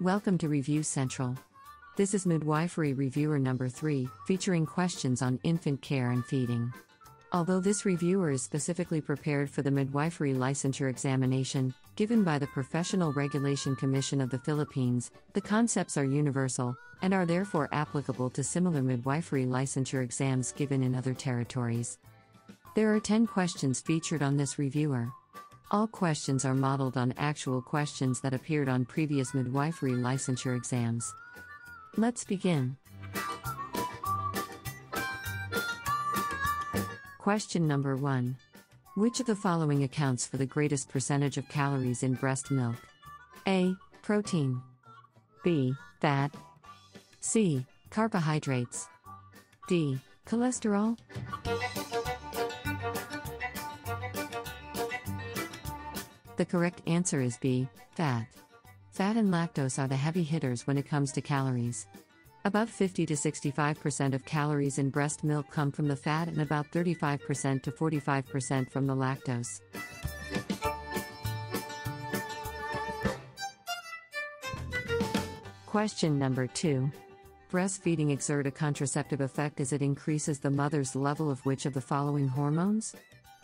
Welcome to Review Central. This is Midwifery Reviewer number 3, featuring questions on infant care and feeding. Although this reviewer is specifically prepared for the midwifery licensure examination, given by the Professional Regulation Commission of the Philippines, the concepts are universal, and are therefore applicable to similar midwifery licensure exams given in other territories. There are 10 questions featured on this reviewer. All questions are modeled on actual questions that appeared on previous midwifery licensure exams. Let's begin. Question number 1. Which of the following accounts for the greatest percentage of calories in breast milk? A. Protein. B. Fat. C. Carbohydrates. D. Cholesterol. The correct answer is B. Fat. Fat and lactose are the heavy hitters when it comes to calories. About 50 to 65% of calories in breast milk come from the fat and about 35% to 45% from the lactose. Question number 2. Breastfeeding exert a contraceptive effect as it increases the mother's level of which of the following hormones?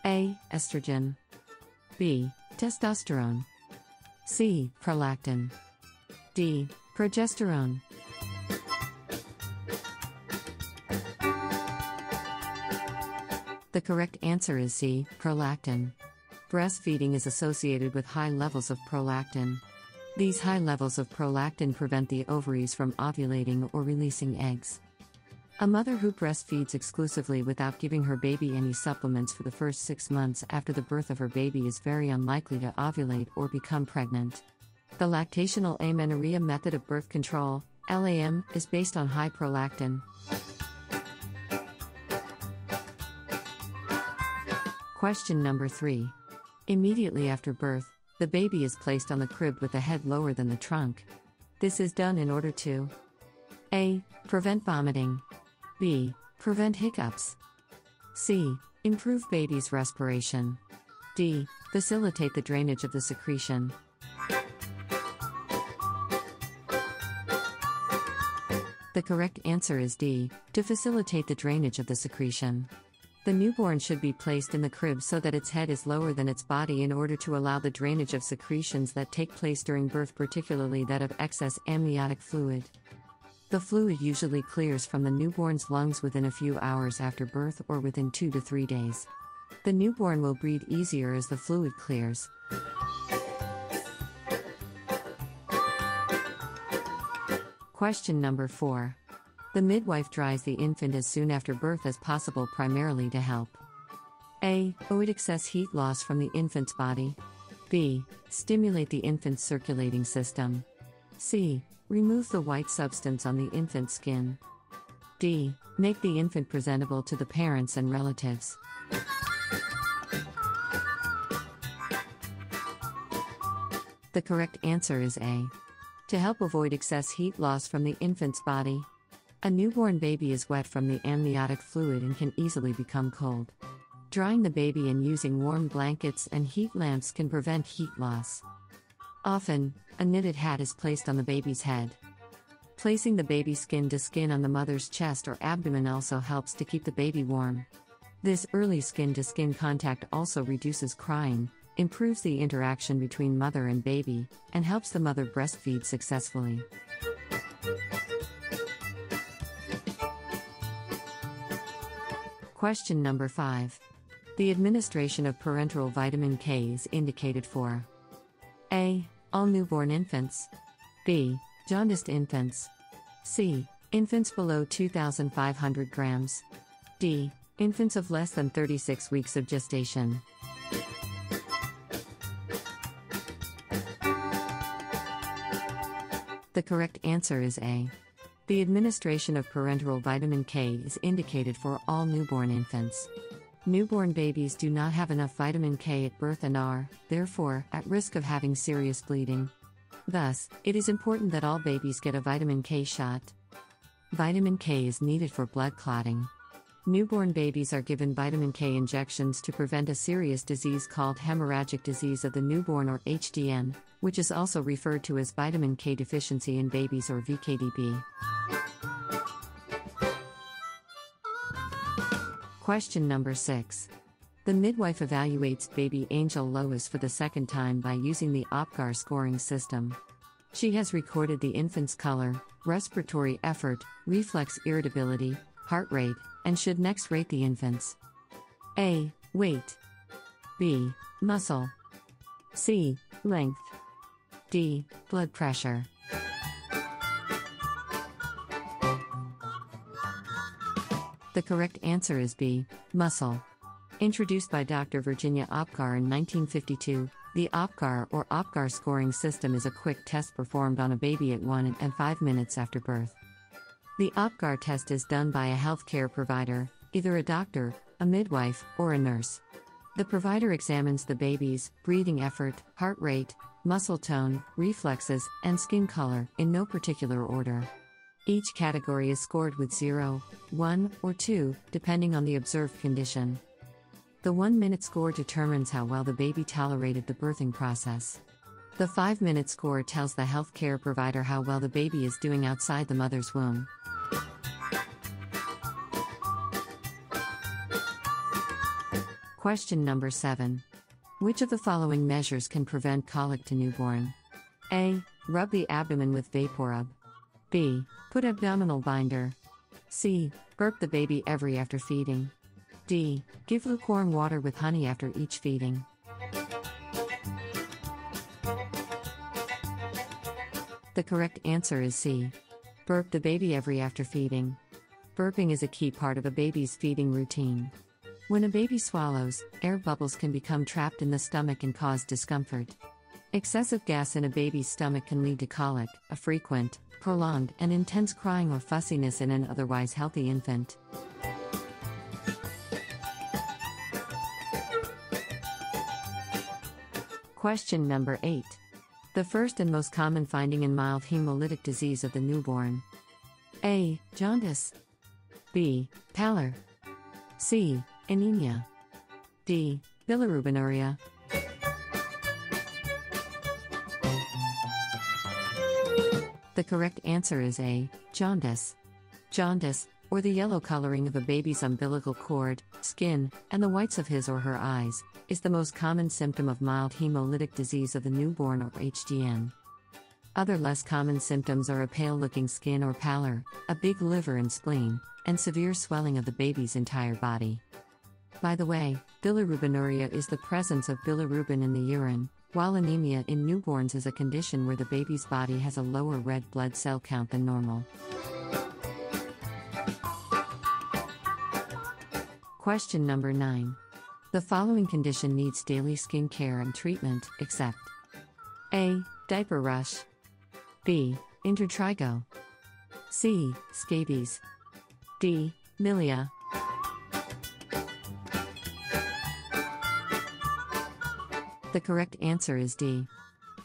A. Estrogen. B. Testosterone. C. Prolactin. D. Progesterone. The correct answer is C. Prolactin. Breastfeeding is associated with high levels of prolactin. These high levels of prolactin prevent the ovaries from ovulating or releasing eggs. A mother who breastfeeds exclusively without giving her baby any supplements for the first six months after the birth of her baby is very unlikely to ovulate or become pregnant. The lactational amenorrhea method of birth control, LAM, is based on high prolactin. Question number 3. Immediately after birth, the baby is placed on the crib with the head lower than the trunk. This is done in order to A. Prevent vomiting. B. Prevent hiccups. C. Improve baby's respiration. D. Facilitate the drainage of the secretion. The correct answer is D. To facilitate the drainage of the secretion. The newborn should be placed in the crib so that its head is lower than its body in order to allow the drainage of secretions that take place during birth, particularly that of excess amniotic fluid. The fluid usually clears from the newborn's lungs within a few hours after birth or within 2 to 3 days. The newborn will breathe easier as the fluid clears. Question number 4. The midwife dries the infant as soon after birth as possible, primarily to help A. Avoid excess heat loss from the infant's body. B. Stimulate the infant's circulating system. C. Remove the white substance on the infant's skin. D. Make the infant presentable to the parents and relatives. The correct answer is A. To help avoid excess heat loss from the infant's body. A newborn baby is wet from the amniotic fluid and can easily become cold. Drying the baby and using warm blankets and heat lamps can prevent heat loss. Often, a knitted hat is placed on the baby's head. Placing the baby skin to skin on the mother's chest or abdomen also helps to keep the baby warm. This early skin to skin contact also reduces crying, improves the interaction between mother and baby, and helps the mother breastfeed successfully. Question number 5. The administration of parenteral vitamin K is indicated for A. All newborn infants. B. Jaundiced infants. C. Infants below 2,500 grams. D. Infants of less than 36 weeks of gestation. The correct answer is A. The administration of parenteral vitamin K is indicated for all newborn infants. Newborn babies do not have enough vitamin K at birth and are, therefore, at risk of having serious bleeding. Thus, it is important that all babies get a vitamin K shot. Vitamin K is needed for blood clotting. Newborn babies are given vitamin K injections to prevent a serious disease called hemorrhagic disease of the newborn or HDN, which is also referred to as vitamin K deficiency in babies or VKDB. Question number 6. The midwife evaluates baby Angel Lois for the second time by using the APGAR scoring system. She has recorded the infant's color, respiratory effort, reflex irritability, heart rate, and should next rate the infants. A. Weight. B. Muscle. C. Length. D. Blood pressure. The correct answer is B. Muscle. Introduced by Dr. Virginia Apgar in 1952, the APGAR or APGAR scoring system is a quick test performed on a baby at 1 and 5 minutes after birth. The APGAR test is done by a healthcare provider, either a doctor, a midwife, or a nurse. The provider examines the baby's breathing effort, heart rate, muscle tone, reflexes, and skin color in no particular order. Each category is scored with 0, 1, or 2, depending on the observed condition. The 1 minute score determines how well the baby tolerated the birthing process. The 5 minute score tells the healthcare provider how well the baby is doing outside the mother's womb. Question number 7. Which of the following measures can prevent colic to newborn? A. Rub the abdomen with Vaporub. B. Put abdominal binder. C. Burp the baby every after feeding. D. Give lukewarm water with honey after each feeding. The correct answer is C. Burp the baby every after feeding. Burping is a key part of a baby's feeding routine. When a baby swallows, air bubbles can become trapped in the stomach and cause discomfort. Excessive gas in a baby's stomach can lead to colic, a frequent, prolonged, and intense crying or fussiness in an otherwise healthy infant. Question number 8. The first and most common finding in mild hemolytic disease of the newborn. A. Jaundice. B. Pallor. C. Anemia. D. Bilirubinuria. The correct answer is A. Jaundice. Jaundice, or the yellow coloring of a baby's umbilical cord, skin, and the whites of his or her eyes, is the most common symptom of mild hemolytic disease of the newborn or HDN. Other less common symptoms are a pale looking skin or pallor, a big liver and spleen, and severe swelling of the baby's entire body. By the way, bilirubinuria is the presence of bilirubin in the urine, while anemia in newborns is a condition where the baby's body has a lower red blood cell count than normal. Question number 9. The following condition needs daily skin care and treatment, except A. Diaper rush, B. Intertrigo, C. Scabies, D. Milia. The correct answer is D.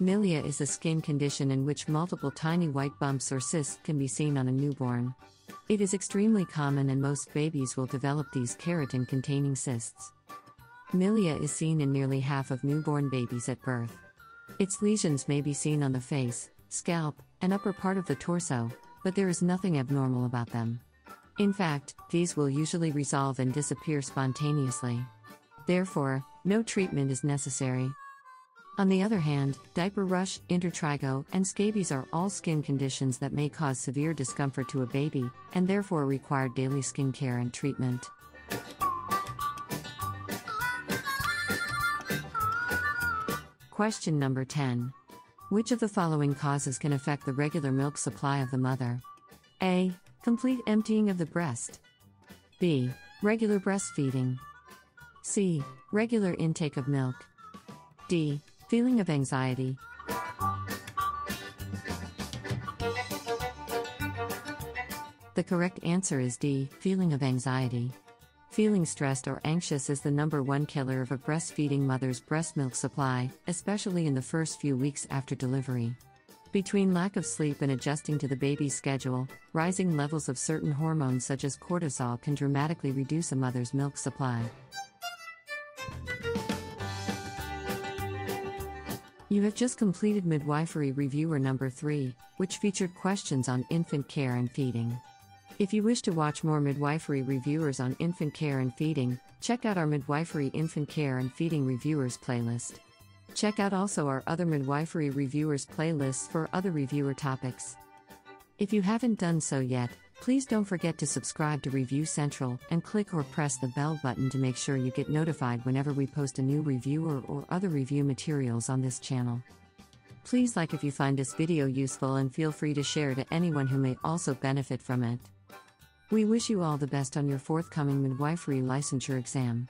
Milia is a skin condition in which multiple tiny white bumps or cysts can be seen on a newborn. It is extremely common, and most babies will develop these keratin containing cysts. Milia is seen in nearly half of newborn babies at birth. Its lesions may be seen on the face, scalp, and upper part of the torso, but there is nothing abnormal about them. In fact, these will usually resolve and disappear spontaneously. Therefore, no treatment is necessary. On the other hand, diaper rush, intertrigo, and scabies are all skin conditions that may cause severe discomfort to a baby, and therefore require daily skin care and treatment. Question number 10. Which of the following causes can affect the regular milk supply of the mother? A. Complete emptying of the breast. B. Regular breastfeeding. C. Regular intake of milk. D. Feeling of anxiety. The correct answer is D. Feeling of anxiety. Feeling stressed or anxious is the number one killer of a breastfeeding mother's breast milk supply, especially in the first few weeks after delivery. Between lack of sleep and adjusting to the baby's schedule, rising levels of certain hormones such as cortisol can dramatically reduce a mother's milk supply. You have just completed Midwifery Reviewer number 3, which featured questions on infant care and feeding. If you wish to watch more midwifery reviewers on infant care and feeding, check out our Midwifery Infant Care and Feeding Reviewers playlist. Check out also our other midwifery reviewers playlists for other reviewer topics. If you haven't done so yet, please don't forget to subscribe to Review Central and click or press the bell button to make sure you get notified whenever we post a new reviewer or other review materials on this channel. Please like if you find this video useful and feel free to share to anyone who may also benefit from it. We wish you all the best on your forthcoming midwifery licensure exam.